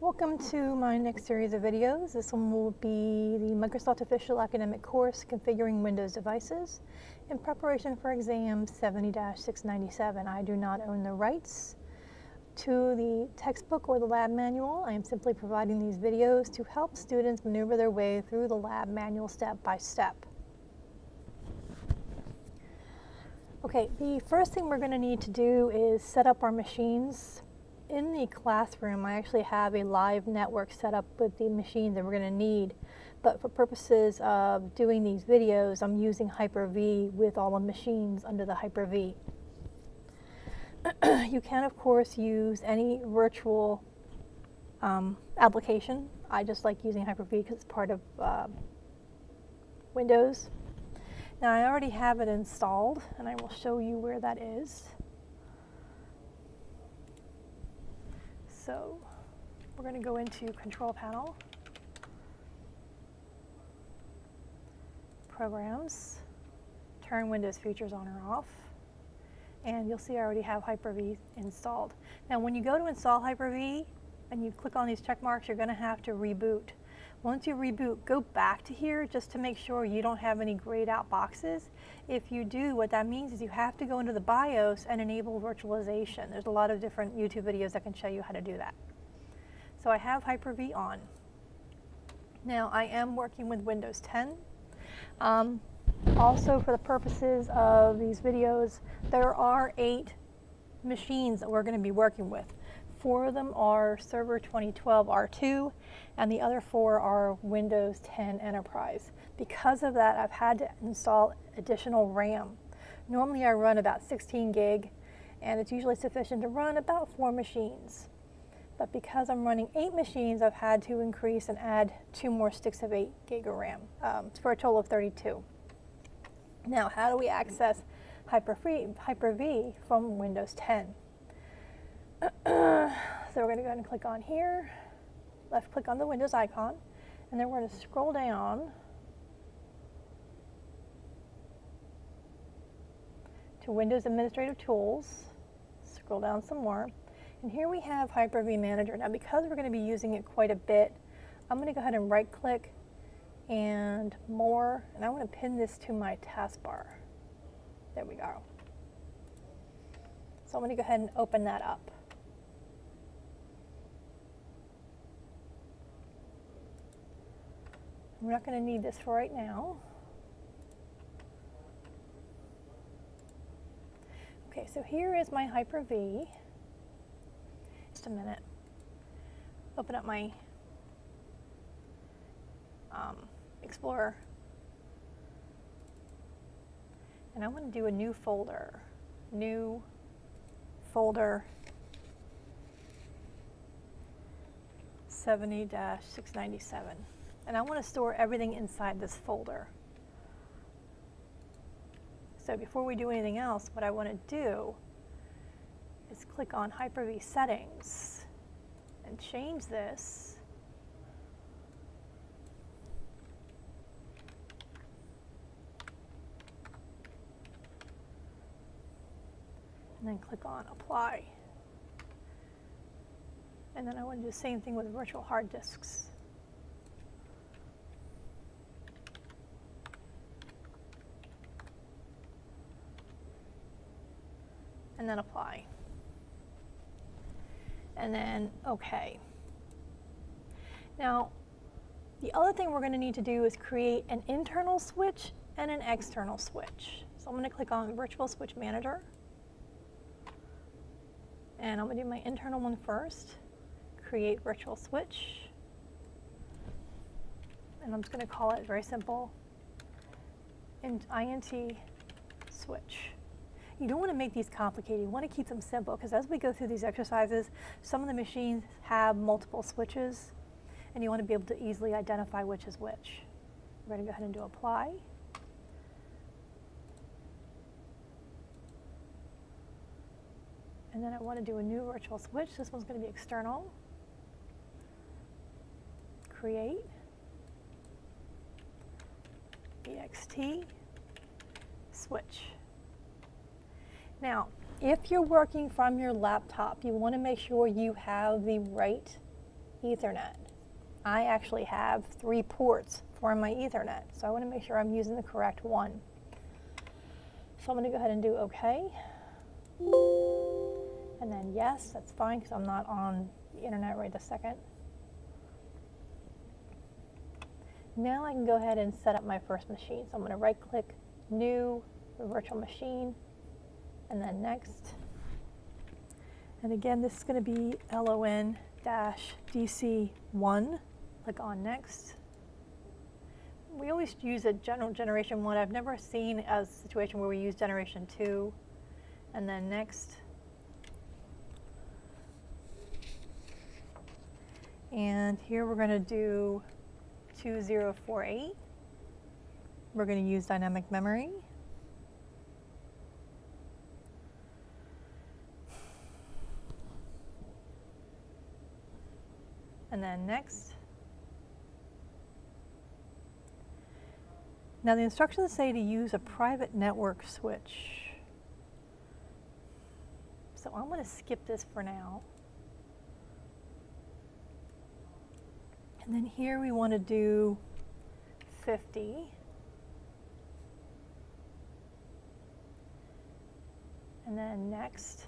Welcome to my next series of videos. This one will be the Microsoft Official Academic Course Configuring Windows Devices in preparation for exam 70-697. I do not own the rights to the textbook or the lab manual. I am simply providing these videos to help students maneuver their way through the lab manual step by step. Okay, the first thing we're going to need to do is set up our machines. In the classroom, I actually have a live network set up with the machines that we're going to need. But for purposes of doing these videos, I'm using Hyper-V with all the machines under the Hyper-V. you can, of course, use any virtual um, application. I just like using Hyper-V because it's part of uh, Windows. Now I already have it installed and I will show you where that is. So we're going to go into Control Panel, Programs, turn Windows Features on or off, and you'll see I already have Hyper-V installed. Now when you go to install Hyper-V and you click on these check marks, you're going to have to reboot. Once you reboot, go back to here just to make sure you don't have any grayed out boxes. If you do, what that means is you have to go into the BIOS and enable virtualization. There's a lot of different YouTube videos that can show you how to do that. So I have Hyper-V on. Now I am working with Windows 10. Um, also for the purposes of these videos, there are eight machines that we're going to be working with. Four of them are Server 2012 R2, and the other four are Windows 10 Enterprise. Because of that, I've had to install additional RAM. Normally I run about 16 gig, and it's usually sufficient to run about four machines. But because I'm running eight machines, I've had to increase and add two more sticks of 8 gig of RAM um, for a total of 32. Now, how do we access Hyper-V from Windows 10? So we're going to go ahead and click on here, left click on the Windows icon, and then we're going to scroll down to Windows Administrative Tools, scroll down some more, and here we have Hyper-V Manager. Now because we're going to be using it quite a bit, I'm going to go ahead and right click and more, and I want to pin this to my taskbar. There we go. So I'm going to go ahead and open that up. We're not going to need this for right now. Okay, so here is my Hyper-V. Just a minute. Open up my um, Explorer. And I want to do a new folder. New folder 70-697 and I want to store everything inside this folder. So before we do anything else, what I want to do is click on Hyper-V Settings and change this and then click on Apply. And then I want to do the same thing with virtual hard disks. And then apply. And then OK. Now, the other thing we're going to need to do is create an internal switch and an external switch. So I'm going to click on Virtual Switch Manager. And I'm going to do my internal one first. Create virtual switch. And I'm just going to call it very simple, INT switch. You don't want to make these complicated. You want to keep them simple because as we go through these exercises, some of the machines have multiple switches and you want to be able to easily identify which is which. We're going to go ahead and do apply. And then I want to do a new virtual switch. This one's going to be external. Create. EXT. Switch. Now, if you're working from your laptop, you want to make sure you have the right Ethernet. I actually have three ports for my Ethernet, so I want to make sure I'm using the correct one. So I'm going to go ahead and do OK. And then yes, that's fine because I'm not on the internet right this second. Now I can go ahead and set up my first machine. So I'm going to right click, new, virtual machine, and then next. And again, this is going to be LON dash DC1, Click on next. We always use a general generation one. I've never seen a situation where we use generation two. And then next. And here we're going to do 2048. We're going to use dynamic memory. And then next. Now the instructions say to use a private network switch. So I'm going to skip this for now. And then here we want to do 50. And then next.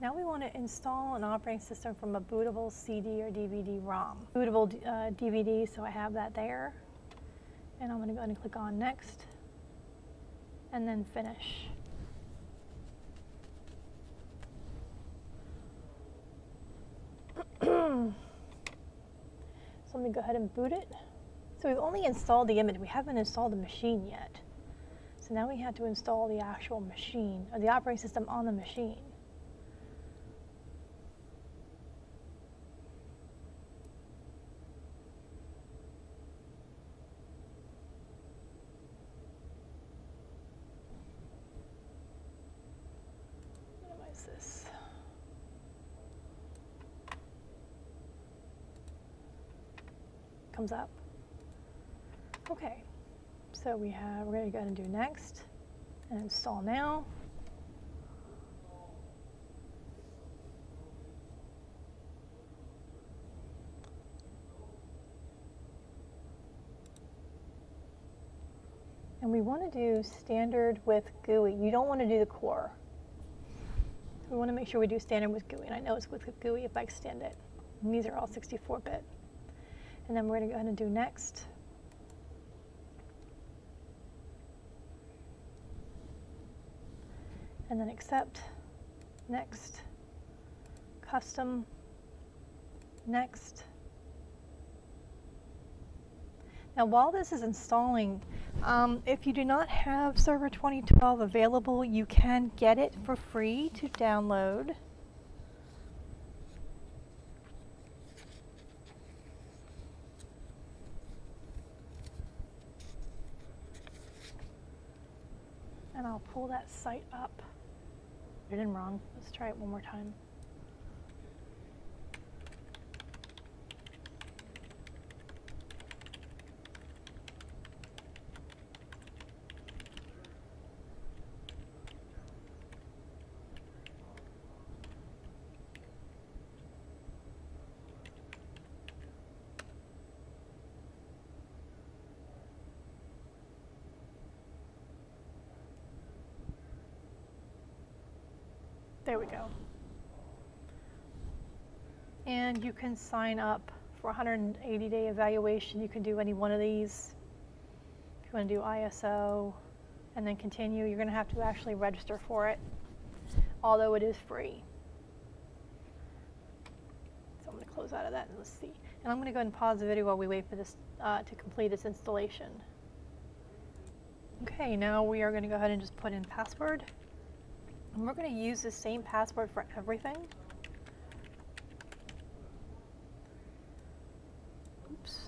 Now we want to install an operating system from a bootable CD or DVD-ROM. Bootable uh, DVD, so I have that there. And I'm going to go ahead and click on next. And then finish. so let me go ahead and boot it. So we've only installed the image. We haven't installed the machine yet. So now we have to install the actual machine, or the operating system on the machine. Comes up. Okay, so we have, we're to go ahead and do next and install now. And we want to do standard with GUI. You don't want to do the core. We want to make sure we do standard with GUI. And I know it's with GUI if I extend it. And these are all 64-bit. And then we're going to go and do next. And then accept, next, custom, next. Now while this is installing, um, if you do not have Server 2012 available, you can get it for free to download. That site up. I did wrong. Let's try it one more time. There we go. And you can sign up for 180 day evaluation. You can do any one of these. If you want to do ISO and then continue, you're going to have to actually register for it, although it is free. So I'm going to close out of that and let's see. And I'm going to go ahead and pause the video while we wait for this uh, to complete its installation. Okay, now we are going to go ahead and just put in password. And we're going to use the same password for everything. Oops.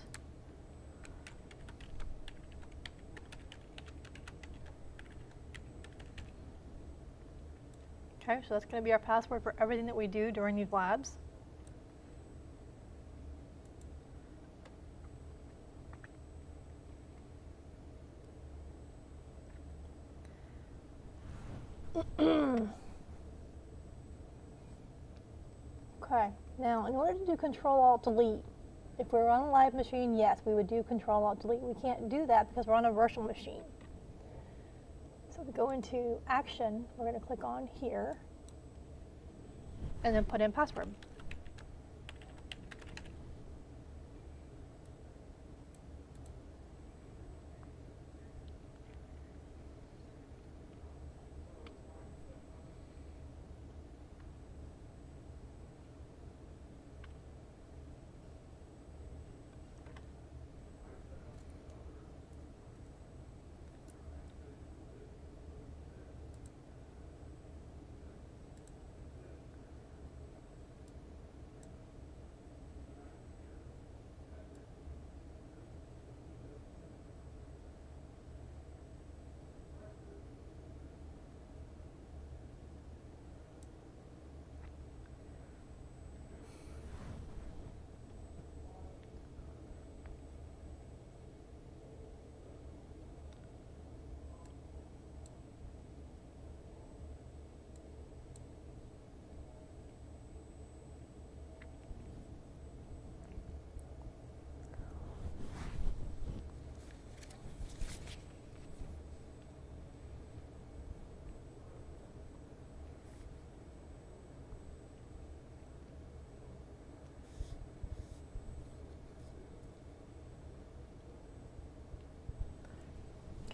Okay, so that's going to be our password for everything that we do during these labs. Okay, now, in order to do Control Alt Delete, if we're on a live machine, yes, we would do Control Alt Delete. We can't do that because we're on a virtual machine. So we go into Action, we're going to click on here, and then put in password.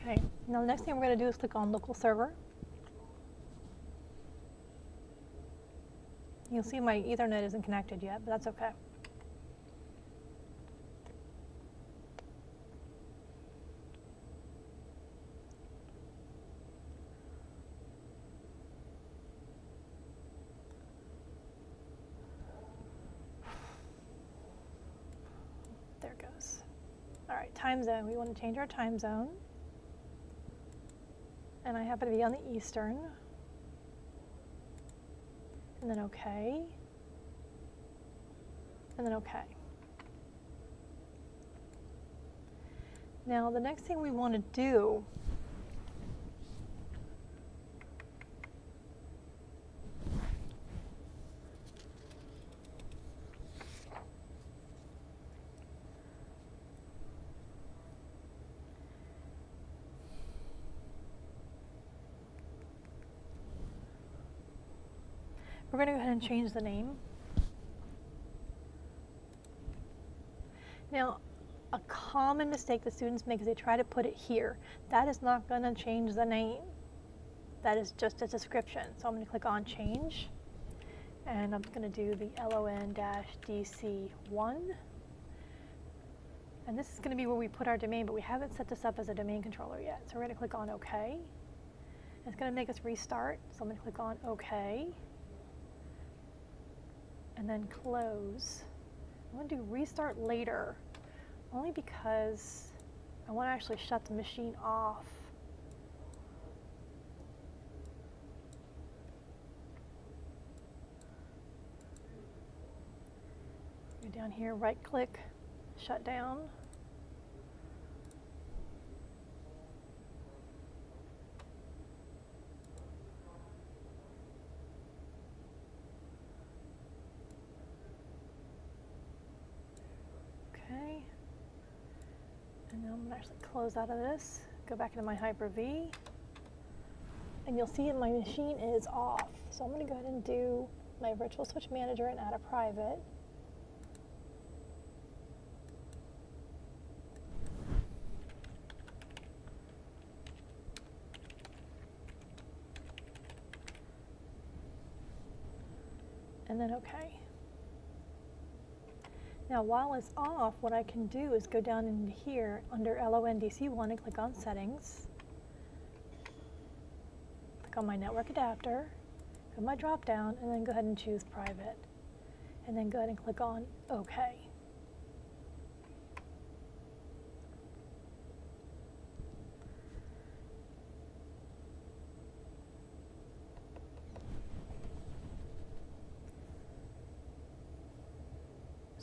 Okay, now the next thing we're going to do is click on local server. You'll see my ethernet isn't connected yet, but that's okay. There it goes. All right, time zone. We want to change our time zone and I happen to be on the eastern. And then okay. And then okay. Now the next thing we want to do We're going to go ahead and change the name. Now, a common mistake the students make is they try to put it here. That is not going to change the name. That is just a description. So I'm going to click on Change, and I'm going to do the LON-DC1. And this is going to be where we put our domain, but we haven't set this up as a domain controller yet. So we're going to click on OK. It's going to make us restart, so I'm going to click on OK and then close. I'm going to do restart later, only because I want to actually shut the machine off. Go down here, right click, shut down. And then I'm going to actually close out of this, go back into my Hyper-V, and you'll see my machine is off. So I'm going to go ahead and do my virtual switch manager and add a private. And then OK. Now while it's off, what I can do is go down in here under LONDC1 and click on Settings. Click on my network adapter, go my drop down, and then go ahead and choose Private. And then go ahead and click on OK.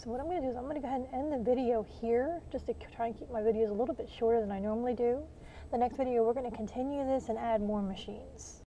So what I'm going to do is I'm going to go ahead and end the video here just to try and keep my videos a little bit shorter than I normally do. The next video we're going to continue this and add more machines.